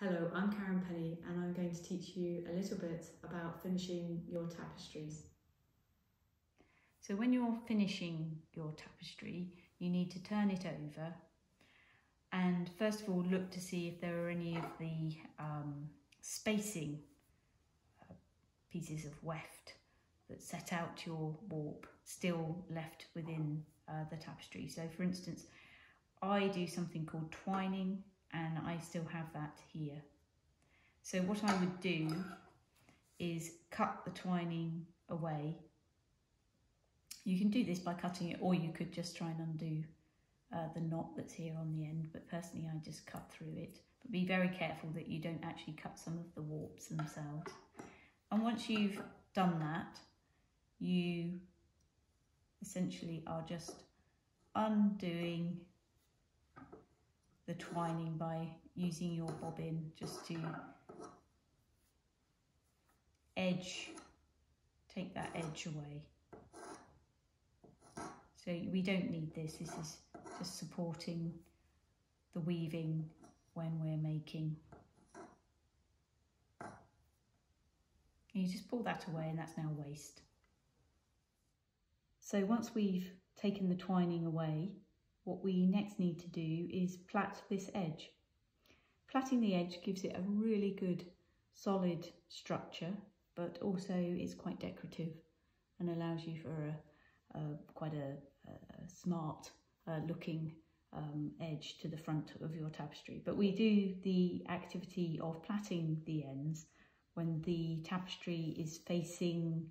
Hello, I'm Caron Penney and I'm going to teach you a little bit about finishing your tapestries. So when you're finishing your tapestry, you need to turn it over and first of all look to see if there are any of the um, spacing uh, pieces of weft that set out your warp still left within uh, the tapestry. So for instance, I do something called twining and I still have that here. So what I would do is cut the twining away. You can do this by cutting it or you could just try and undo uh, the knot that's here on the end, but personally I just cut through it. But be very careful that you don't actually cut some of the warps themselves. And once you've done that, you essentially are just undoing the twining by using your bobbin just to edge, take that edge away. So we don't need this, this is just supporting the weaving when we're making. And you just pull that away and that's now waste. So once we've taken the twining away, what we next need to do is plait this edge. Plaiting the edge gives it a really good solid structure, but also is quite decorative and allows you for a, a quite a, a smart uh, looking um, edge to the front of your tapestry. But we do the activity of plaiting the ends when the tapestry is facing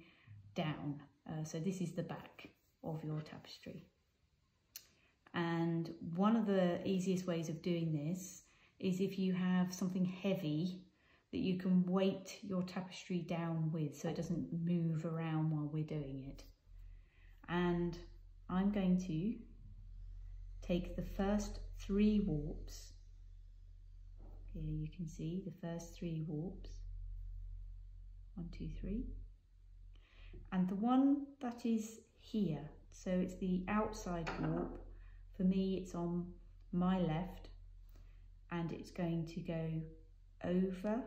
down. Uh, so this is the back of your tapestry. And one of the easiest ways of doing this is if you have something heavy that you can weight your tapestry down with so it doesn't move around while we're doing it. And I'm going to take the first three warps. Here you can see the first three warps. One, two, three. And the one that is here, so it's the outside warp. For me, it's on my left and it's going to go over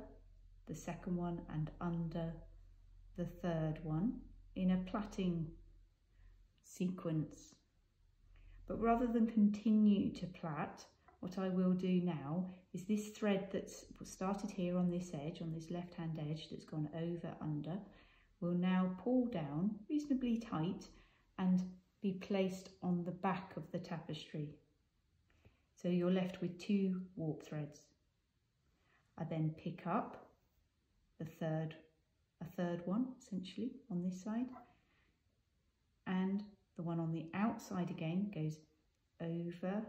the second one and under the third one in a plaiting sequence. But rather than continue to plait, what I will do now is this thread that's started here on this edge, on this left hand edge that's gone over under, will now pull down reasonably tight and be placed on the back of the tapestry. So you're left with two warp threads. I then pick up the third, a third one essentially on this side and the one on the outside again goes over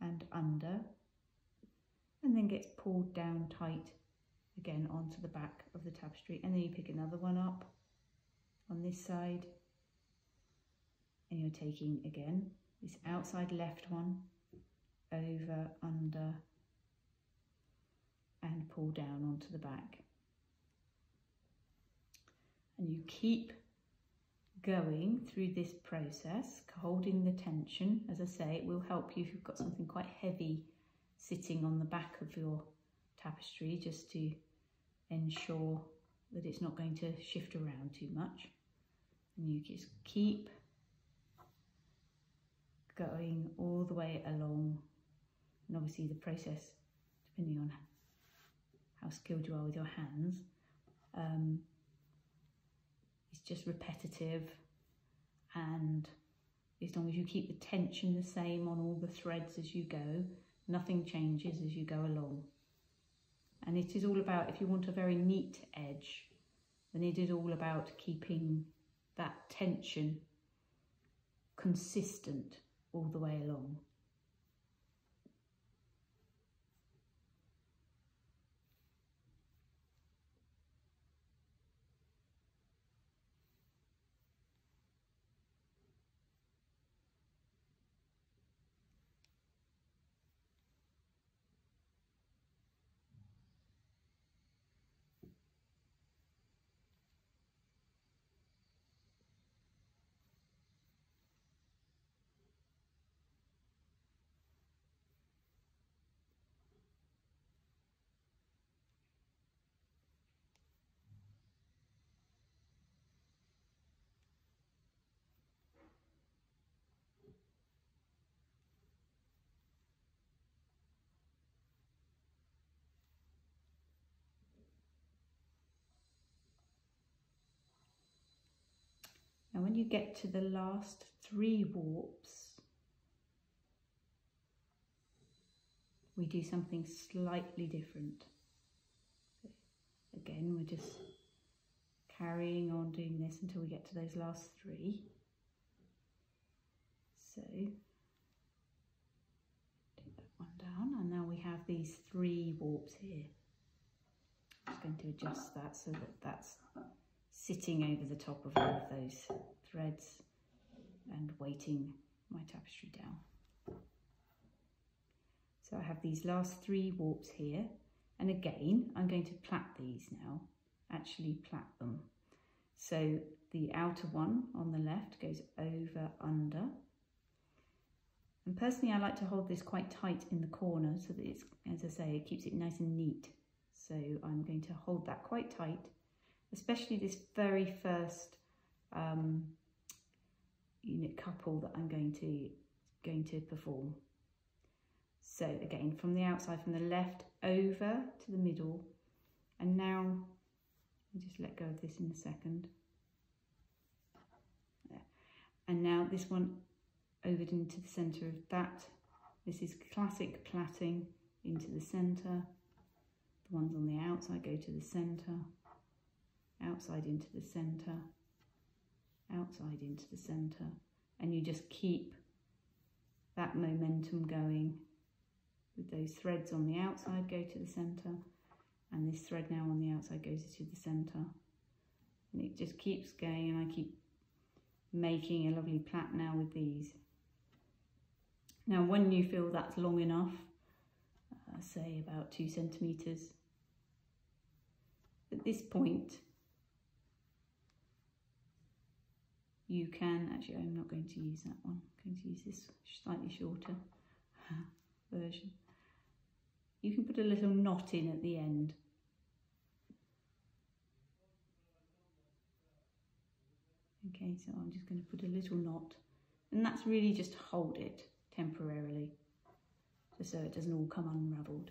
and under and then gets pulled down tight again onto the back of the tapestry and then you pick another one up on this side and you're taking again this outside left one over under and pull down onto the back and you keep going through this process, holding the tension. As I say, it will help you if you've got something quite heavy sitting on the back of your tapestry just to ensure that it's not going to shift around too much. And you just keep going all the way along. And obviously the process, depending on how skilled you are with your hands, um, it's just repetitive and as long as you keep the tension the same on all the threads as you go, nothing changes as you go along. And it is all about, if you want a very neat edge, then it is all about keeping that tension consistent all the way along. Now when you get to the last three warps, we do something slightly different. Again, we're just carrying on doing this until we get to those last three. So, take that one down and now we have these three warps here. I'm just going to adjust that so that that's sitting over the top of all of those threads and weighting my tapestry down. So I have these last three warps here and again I'm going to plait these now, actually plait them. So the outer one on the left goes over under and personally I like to hold this quite tight in the corner so that it's, as I say, it keeps it nice and neat. So I'm going to hold that quite tight especially this very first um, unit couple that I'm going to going to perform. So again, from the outside, from the left over to the middle, and now just let go of this in a second. There. And now this one over into the centre of that. This is classic plaiting into the centre. The ones on the outside go to the centre outside into the center, outside into the center, and you just keep that momentum going with those threads on the outside go to the center and this thread now on the outside goes to the center and it just keeps going and I keep making a lovely plait now with these. Now when you feel that's long enough, uh, say about two centimetres, at this point you can, actually I'm not going to use that one, I'm going to use this slightly shorter version. You can put a little knot in at the end. Okay, so I'm just going to put a little knot and that's really just hold it temporarily just so it doesn't all come unravelled.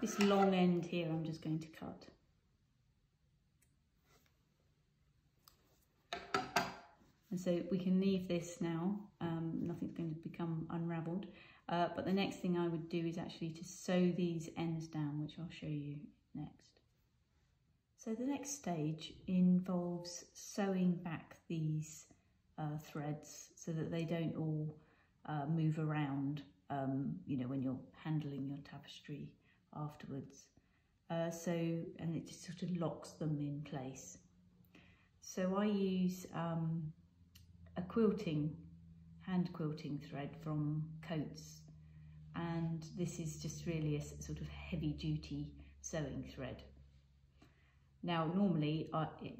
This long end here I'm just going to cut. And so we can leave this now, um, nothing's going to become unravelled. Uh, but the next thing I would do is actually to sew these ends down, which I'll show you next. So the next stage involves sewing back these uh, threads so that they don't all uh, move around, um, you know, when you're handling your tapestry afterwards. Uh, so, and it just sort of locks them in place. So I use um, a quilting, hand quilting thread from Coats and this is just really a sort of heavy duty sewing thread. Now normally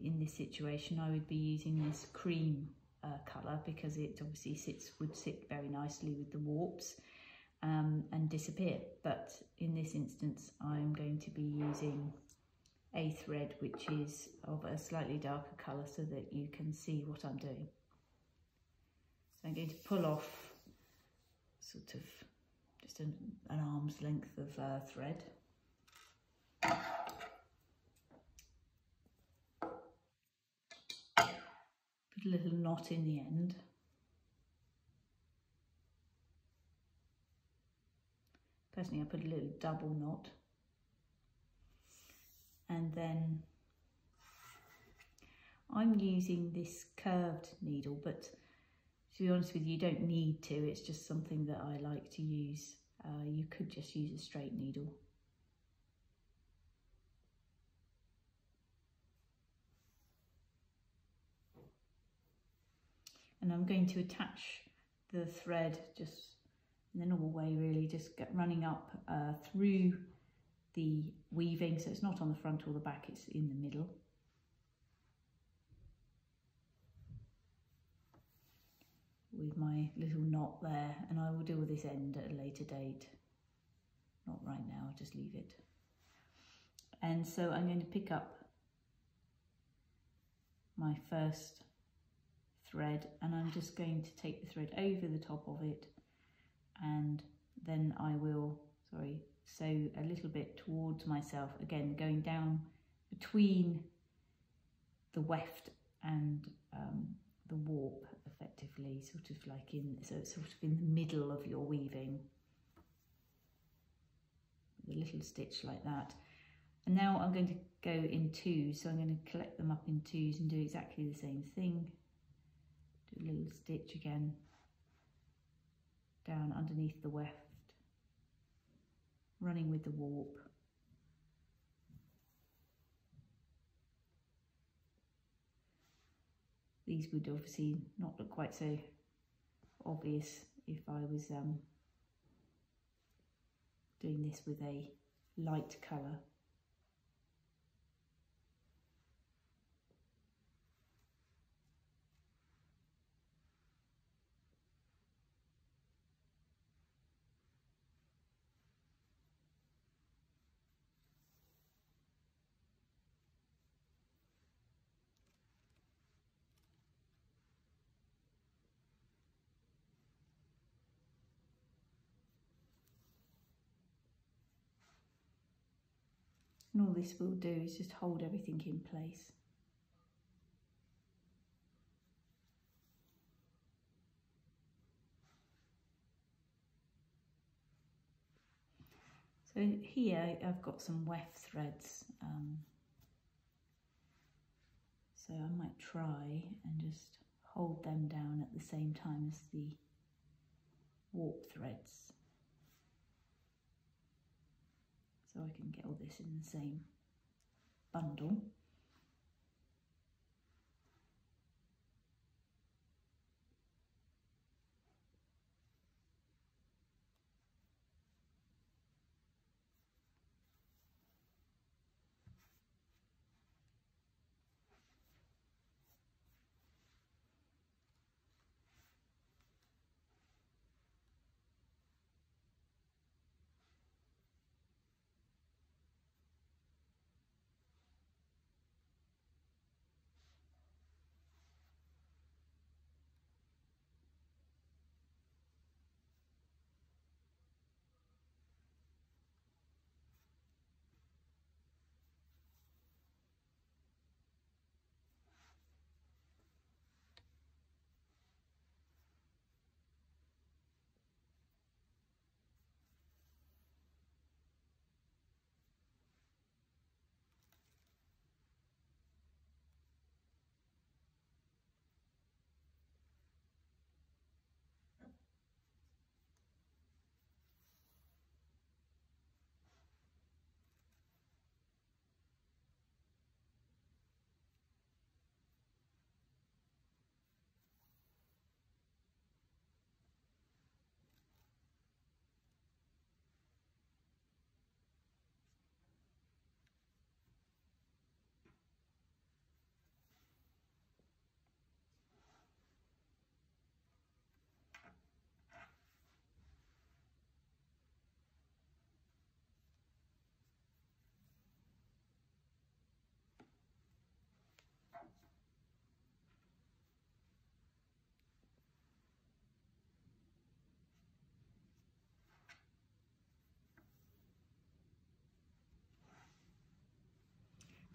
in this situation I would be using this cream uh, colour because it obviously sits would sit very nicely with the warps um, and disappear but in this instance I'm going to be using a thread which is of a slightly darker colour so that you can see what I'm doing. So I'm going to pull off sort of just an, an arm's length of uh, thread. Put a little knot in the end. Personally, I put a little double knot. And then I'm using this curved needle, but to be honest with you, you don't need to. It's just something that I like to use. Uh, you could just use a straight needle. And I'm going to attach the thread just in the normal way really, just get running up uh, through the weaving. So it's not on the front or the back, it's in the middle. With my little knot there and I will deal with this end at a later date. Not right now, I'll just leave it. And so I'm going to pick up my first thread and I'm just going to take the thread over the top of it and then I will, sorry, sew a little bit towards myself, again going down between the weft and um, the warp effectively, sort of like in so it's sort of in the middle of your weaving. a little stitch like that. And now I'm going to go in twos, so I'm going to collect them up in twos and do exactly the same thing. Do a little stitch again down underneath the weft, running with the warp. These would obviously not look quite so obvious if I was um, doing this with a light colour. And all this will do is just hold everything in place. So here I've got some weft threads. Um, so I might try and just hold them down at the same time as the warp threads. So I can get all this in the same bundle.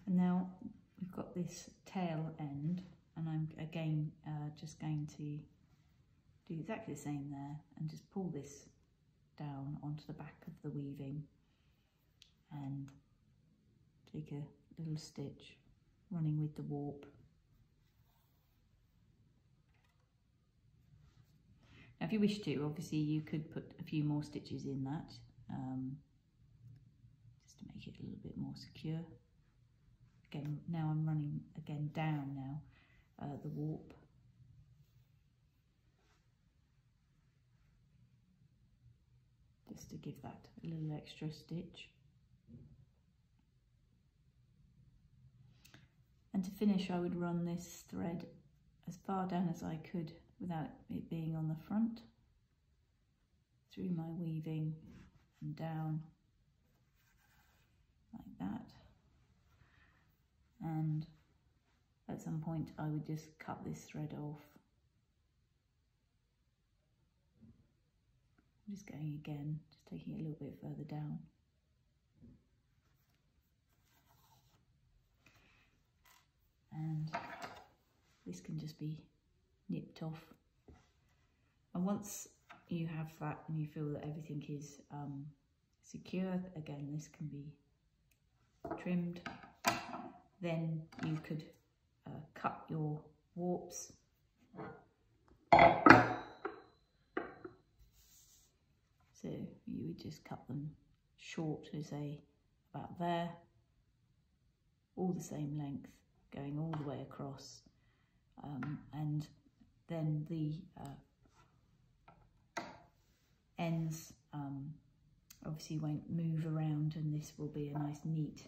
And now we've got this tail end and I'm again uh, just going to do exactly the same there and just pull this down onto the back of the weaving and take a little stitch running with the warp. Now if you wish to, obviously you could put a few more stitches in that um, just to make it a little bit more secure again now I'm running again down now uh, the warp. Just to give that a little extra stitch. And to finish I would run this thread as far down as I could without it being on the front. Through my weaving and down like that and at some point I would just cut this thread off. I'm just going again, just taking it a little bit further down. And this can just be nipped off. And once you have that and you feel that everything is um, secure, again, this can be trimmed. Then you could uh, cut your warps. So you would just cut them short, say about there, all the same length, going all the way across, um, and then the uh, ends um, obviously won't move around and this will be a nice neat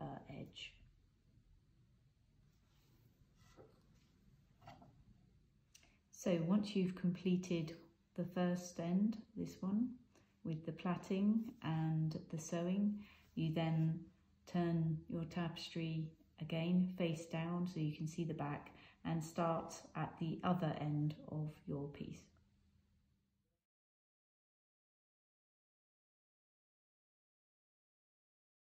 uh, edge. So once you've completed the first end, this one, with the plaiting and the sewing, you then turn your tapestry again face down so you can see the back and start at the other end of your piece.